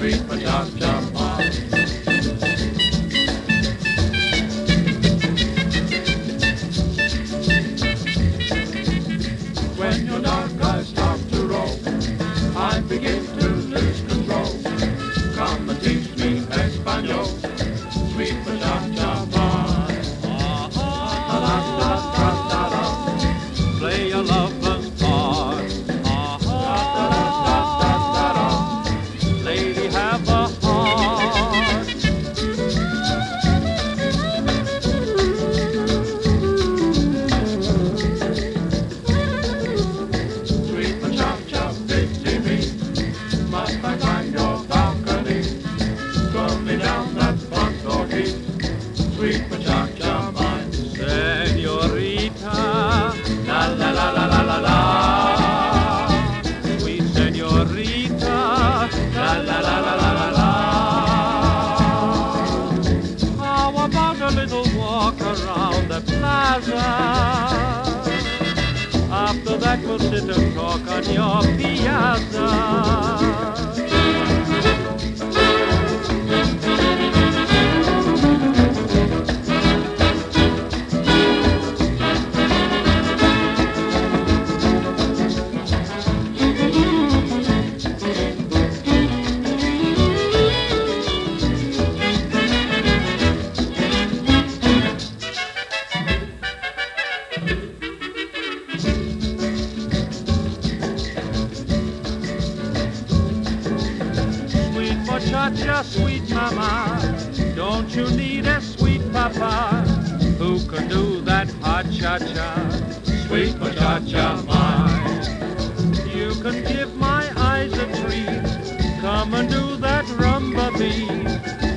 street for Jump Jump After that, we'll sit and talk on your piazza. Sweet muchacha, sweet mama, don't you need a sweet papa who can do that hot cha-cha? Sweet muchacha, mine. You can give my eyes a treat. Come and do that rumba beat.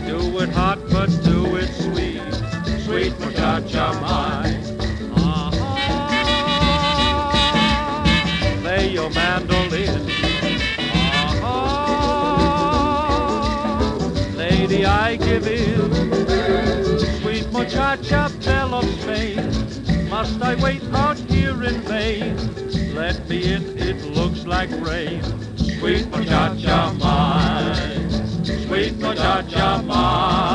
Do it hot, but do it sweet. Sweet muchacha, mine. I give in. Sweet muchacha, belle of Spain. Must I wait out here in vain? Let me in, it looks like rain. Sweet muchacha mine, sweet muchacha mine.